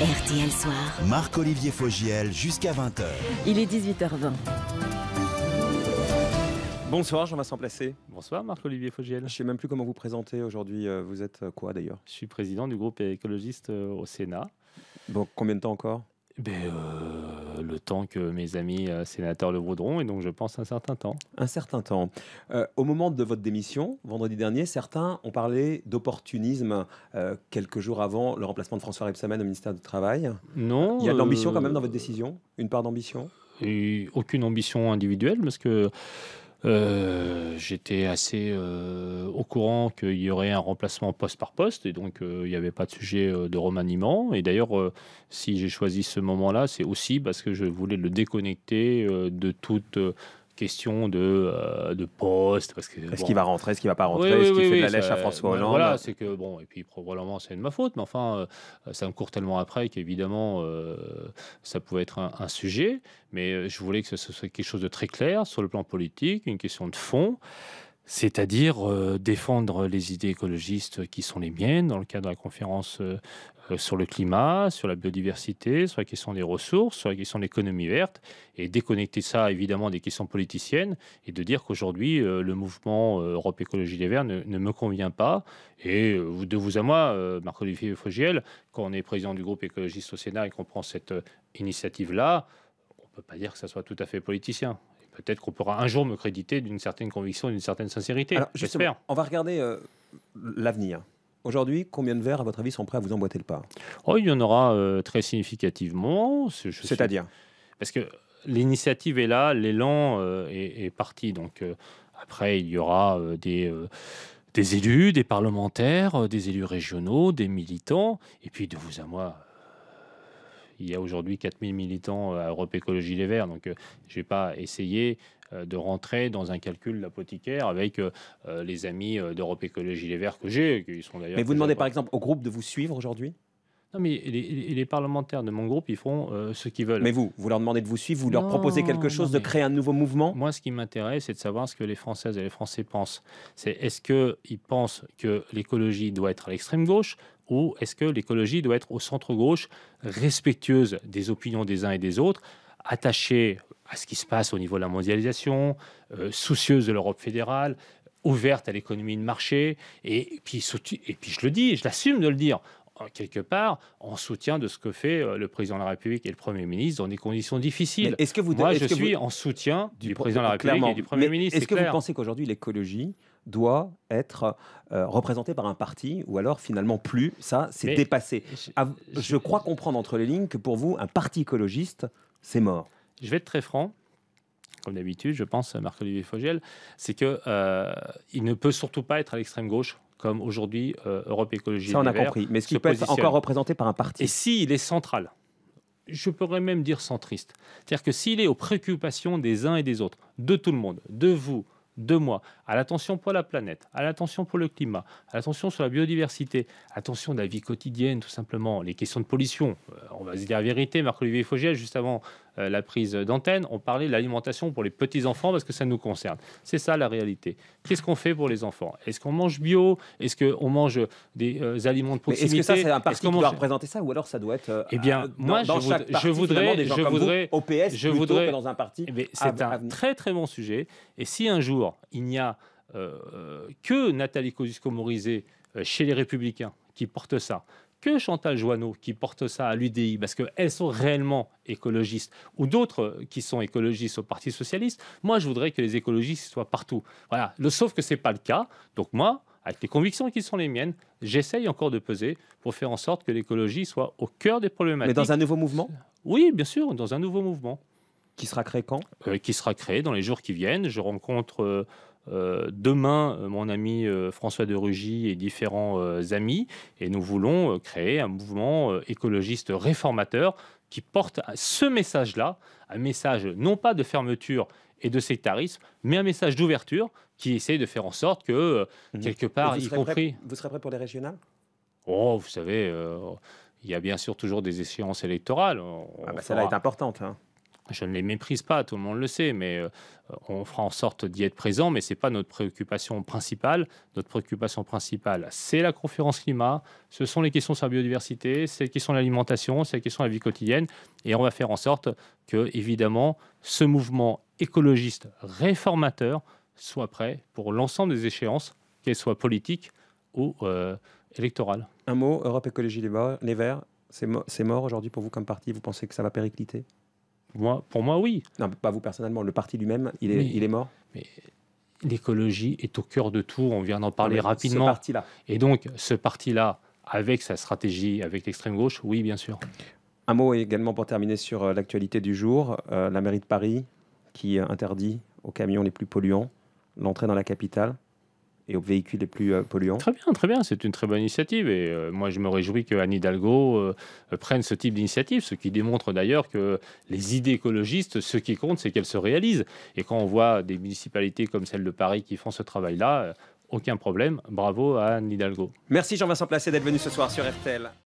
RTL Soir. Marc-Olivier Fogiel jusqu'à 20h. Il est 18h20. Bonsoir Jean-Vincent Placé. Bonsoir Marc-Olivier Fogiel. Je ne sais même plus comment vous présenter aujourd'hui. Euh, Vous êtes euh, quoi d'ailleurs? Je suis président du groupe écologiste euh, au Sénat. Bon, combien de temps encore? Ben, euh, le temps que mes amis euh, sénateurs le voudront, et donc je pense un certain temps. Un certain temps. Euh, au moment de votre démission, vendredi dernier, certains ont parlé d'opportunisme euh, quelques jours avant le remplacement de François Rebsamen au ministère du Travail. Non. Il y a de l'ambition quand même dans euh, votre décision? Une part d'ambition? et aucune ambition individuelle parce que euh, j'étais assez euh, au courant qu'il y aurait un remplacement poste par poste et donc euh, il n'y avait pas de sujet euh, de remaniement. Et d'ailleurs, euh, si j'ai choisi ce moment-là, c'est aussi parce que je voulais le déconnecter euh, de toute euh, question de, euh, de poste. Parce que, Est-ce bon, qu'il va rentrer Est-ce qu'il va pas rentrer oui, Est-ce qu'il oui, fait de la lèche à François ouais, Hollande Voilà, c'est que bon, et puis probablement c'est de ma faute, mais enfin, euh, ça me court tellement après qu'évidemment euh, ça pouvait être un, un sujet, mais euh, je voulais que ce soit quelque chose de très clair sur le plan politique, une question de fond. C'est-à-dire euh, défendre les idées écologistes qui sont les miennes dans le cadre de la conférence euh, euh, sur le climat, sur la biodiversité, sur la question des ressources, sur la question de l'économie verte, et déconnecter ça évidemment des questions politiciennes, et de dire qu'aujourd'hui, le mouvement Europe Écologie Les Verts ne, me convient pas. Et de vous à moi, Marc-Olivier Fogiel, quand on est président du groupe écologiste au Sénat et qu'on prend cette initiative-là, on ne peut pas dire que ça soit tout à fait politicien. Peut-être qu'on pourra un jour me créditer d'une certaine conviction, d'une certaine sincérité. J'espère. on va regarder euh, l'avenir. Aujourd'hui, combien de verres, à votre avis, sont prêts à vous emboîter le pas? Oh, il y en aura euh, très significativement. Suis- C'est-à-dire? Parce que l'initiative est là, l'élan euh, est, est parti. Donc après, il y aura des, des élus, des parlementaires, des élus régionaux, des militants. Et puis de vous à moi, il y a aujourd'hui 4000 militants euh, à Europe Écologie Les Verts. Donc euh, je ne vais pas essayer euh, de rentrer dans un calcul d'apothicaire avec les amis d'Europe Écologie Les Verts que j'ai, qui sont d'ailleurs... Mais vous demandez par exemple au groupe de vous suivre aujourd'hui? Non, mais les, parlementaires de mon groupe, ils font euh, ce qu'ils veulent. Mais vous, vous leur demandez de vous suivre, vous leur Non, proposez quelque chose, de créer un nouveau mouvement? Moi, ce qui m'intéresse, c'est de savoir ce que les Françaises et les Français pensent. C'est est-ce qu'ils pensent que l'écologie doit être à l'extrême gauche ou est-ce que l'écologie doit être au centre gauche, respectueuse des opinions des uns et des autres, attachée à ce qui se passe au niveau de la mondialisation, euh, soucieuse de l'Europe fédérale, ouverte à l'économie de marché, et puis, et puis je le dis, je l'assume de le dire, quelque part, en soutien de ce que fait euh, le président de la République et le Premier ministre dans des conditions difficiles. Mais Est-ce que vous Moi, je que suis vous- en soutien du, président de la République clairement. et du Premier Mais ministre. Est-ce que vous pensez qu'aujourd'hui l'écologie doit être euh, représentée par un parti ou alors finalement plus Ça, c'est dépassé. je, Ah, je crois comprendre entre les lignes que pour vous, un parti écologiste, c'est mort. je vais être très franc, comme d'habitude, je pense à Marc-Olivier Fogiel, c'est que euh, il ne peut surtout pas être à l'extrême gauche comme aujourd'hui euh, Europe Écologie Ça, on a Verts compris. Mais est-ce qu'il peut être encore représenté par un parti. Et s'il est central, je pourrais même dire centriste, c'est-à-dire que s'il est aux préoccupations des uns et des autres, de tout le monde, de vous, de moi, à l'attention pour la planète, à l'attention pour le climat, à l'attention sur la biodiversité, attention de la vie quotidienne, tout simplement, les questions de pollution. Euh, on va se dire la vérité, Marc-Olivier Fogiel, juste avant euh, la prise d'antenne, on parlait de l'alimentation pour les petits-enfants parce que ça nous concerne. C'est ça la réalité. Qu'est-ce qu'on fait pour les enfants? Est-ce qu'on mange bio? Est-ce qu'on mange des euh, aliments de proximité est-ce que ça, c'est un parti doit représenter ça ou alors ça doit être. Eh bien, moi, dans, je je voudrais- des gens je comme voudrais- vous, je voudrais- que dans un parti. Eh c'est un à- très très bon sujet. Et si un jour il n'y a euh, euh, que Nathalie Kosciusko-Morizet euh, chez les Républicains qui porte ça, que Chantal Joanneau qui porte ça à l'UDI, parce qu'elles sont réellement écologistes, ou d'autres qui sont écologistes au Parti socialiste, moi je voudrais que les écologistes soient partout. Voilà. Le, sauf que c'est pas le cas. Donc moi, avec les convictions qui sont les miennes, j'essaye encore de peser pour faire en sorte que l'écologie soit au cœur des Mais problématiques. dans un nouveau mouvement? Oui, bien sûr, dans un nouveau mouvement qui sera créé quand? Euh, qui sera créé dans les jours qui viennent. Je rencontre euh, euh, demain mon ami euh, François de Rugy et différents euh, amis, et nous voulons créer un mouvement écologiste réformateur qui porte ce message-là, un message non pas de fermeture et de sectarisme, mais un message d'ouverture qui essaie de faire en sorte que, Mhm. quelque part, y compris... prêt- Vous serez prêt pour les régionales? Oh, vous savez, il y a bien sûr toujours des échéances électorales. On- ah bah, on Celle-là fera- est importante. hein. Je ne les méprise pas, tout le monde le sait, mais euh, on fera en sorte d'y être présent, mais ce n'est pas notre préoccupation principale. Notre préoccupation principale, c'est la conférence climat, ce sont les questions sur la biodiversité, c'est les questions de l'alimentation, c'est les questions de la vie quotidienne, et on va faire en sorte que, évidemment, ce mouvement écologiste réformateur soit prêt pour l'ensemble des échéances, qu'elles soient politiques ou euh, électorales. Un mot, Europe Écologie Les, Verts, c'est mort aujourd'hui pour vous comme parti? Vous pensez que ça va péricliter? Moi, pour moi, oui. Non, pas vous personnellement, le parti lui-même, il est, Mais- il est mort L'écologie est au cœur de tout, on vient d'en parler Non, mais rapidement. Ce parti-là. Et donc, ce parti-là, avec sa stratégie, avec l'extrême gauche, oui, bien sûr. Un mot également pour terminer sur euh, l'actualité du jour. Euh, la mairie de Paris qui interdit aux camions les plus polluants l'entrée dans la capitale et aux véhicules les plus euh, polluants. Très bien, très bien, c'est une très bonne initiative. Et euh, moi, je me réjouis que Anne Hidalgo euh, prenne ce type d'initiative, ce qui démontre d'ailleurs que les idées écologistes, ce qui compte, c'est qu'elles se réalisent. Et quand on voit des municipalités comme celle de Paris qui font ce travail-là, aucun problème. Bravo à Anne Hidalgo. Merci Jean-Vincent Placé d'être venu ce soir sur RTL.